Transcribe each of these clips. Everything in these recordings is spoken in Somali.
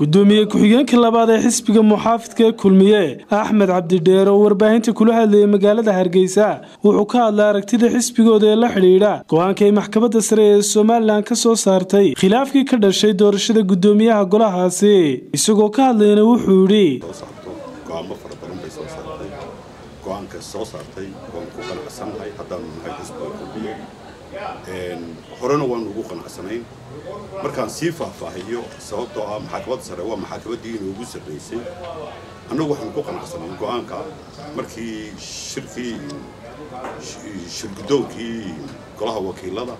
gudoomiye ku-xigeenka labaad ee xisbiga muxaafidka ee kulmiye axmed cabdidheer oo warbaahinta kula hadlayay magaalada hargeysa wuxuu ka hadlay aragtida xisbigooda ee la xidhiidha go'aanka ay maxkamadda sare ee somalilan ka soo saartay khilaafkii ka dhashay doorashada gudoomiyaha golahaasi. Isagoo ka hadlayna wuxuu yidhi go'aanka soo saartay waan ku qanacsannahay haddaanu nahay xisbiga kulmiye horena waanu ugu qanacsanayn markaan sii faahfaahiyo sababtoo ah maxaakamada sare waa maxaakamaddii inoogu sarraysay annagu waxaanu ku qanacsanayn go'aanka. Markii shirkii shirgudoonkii golaha wakiilada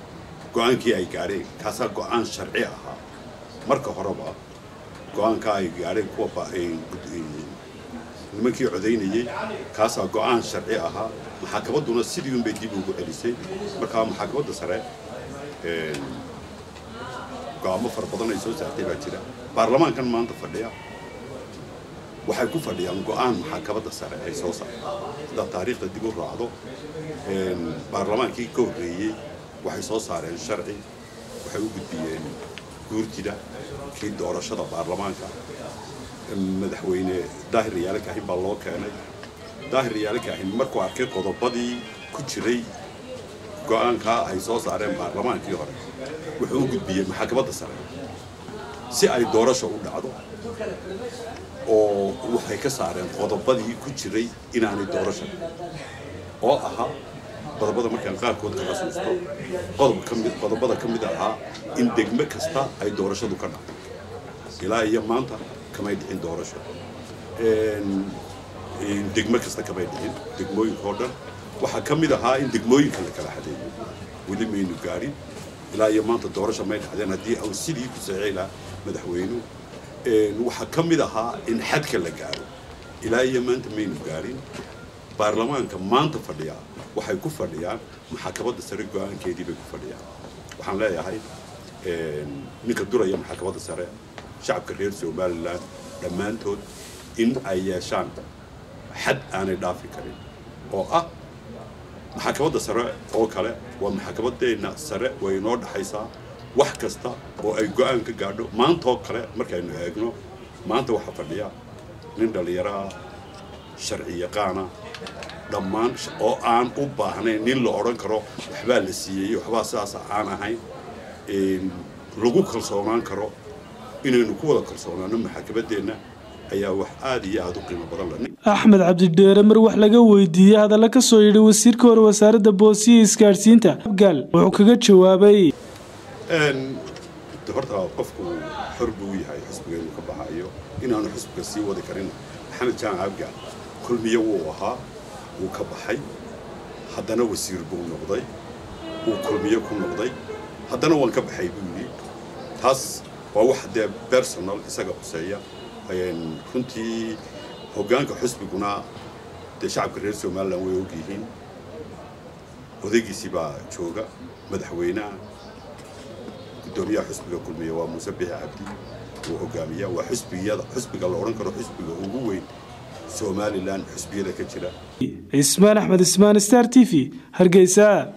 go'aankii ay gaadheen kaasaa go'aan sharci ahaa. Marka horeba go'aanka ay gaadheen kuwa nimankii codaynayey kaasaa go'aan sharci ahaa maxaakamadduna sidii unbay dib ugu celisay. Markaa maxaakamadda sare go'aamo fara badan ay soo saartay baa jira. Baarlamaankan maanta fadhiya. Waxay ku fadhiyaan go'aan maxaakamadda sare ay soo saartay. Sidaa taariikhda dib u raacdo baarlamaankii ka horreeyey waxay soo saareen sharci waxay u gudbiyeen guurtida kii doorashada baarlamaanka madaxweyne daahir riyaale kaahin baa loo keenay. Daahir riyaale kaahin markuu arkay qodobadii ku jiray go'aankaa ay soo saareen baarlamaankii hore wuxuu u gudbiyey maxaakamada sare si ay doorasha u dhacdo oo waxay ka saareen qodobadii ku jiray inaanay doorasha oo ahaa qodobada markaan qaarkood ka xasuusto qodob ka qodobada ka mid ahaa in degme kasta ay doorashadu ka dhacdo. Ilaa iyo maanta kamay dhicin doorasho degmo kasta kamay dhicin degmooyinka oo dhan waxaa ka mid ahaa in degmooyinka la kala xadeeyo weli maynu gaadhin ilaa iyo maanta doorasho may dhacdeen haddii au sidii ku saxiixi lahaa madaxweynuhu waxaa ka mid ahaa in xadka la gaaro ilaa iyo maanta maynu gaadhin baarlamaanka maanta fadhiya waxay ku fadhiyaan maxaakamada sare go'aankeedii bay ku fadhiyaan waxaan leeyahay ninka duraya maxaakamada sare shacabka reer somalilan dhammaantood in ay yeeshaan xad aanay dhaafi karin oo ah maxaakamada sare oo kale waa maxaakamadeenna sare way inoo dhexaysaa wax kasta oo ay go'aan ka gaadho maantaoo kale markaynu eegno maanta waxaa fadhiya nin dhallinyaraha sharci yaqaana dhammaan oo aan u baahnayn nin la odhan karo waxbaa la siiyey waxbaa sidaasa aan ahayn lagu kalsoonaan karo inaynu ku wada kalsoonaano maxaakamadeenna ayaa wax aada iyo aada u qiimo badan la axmed cabdidheere mar wax laga weydiiyey hadalla ka soo yidhi wasiirka hore wasaaradda boosiya isgaadhsiinta abgaal wuxuu kaga jawaabay. Horta qofku xor buu yahay xisbiga inuu ka baxayo inaanu xisbiga sii wadi karin. Maxamed jaan abgaal kulmiye wuu ahaa wuu ka baxay. Haddana wasiir buu noqday wuu kulmiye ku noqday. Haddana waan ka baxay buu yidhi. Taas waa wax dee personal isaga quseeya. Runtii hoggaanka xusbiguna dee shacabka reer somalilan way og yihiin. Odaygiisii baa jooga madaxweynaha guddoomiyaha xusbiga kulmiya waa muuse bixi cabdi. Uu hogaamiya waa xusbiyada xusbiga la odhan karo xusbiga ugu weyn somalilan xusbiyada ka jira. Cismaan axmed ismaan star t v. Hargeysa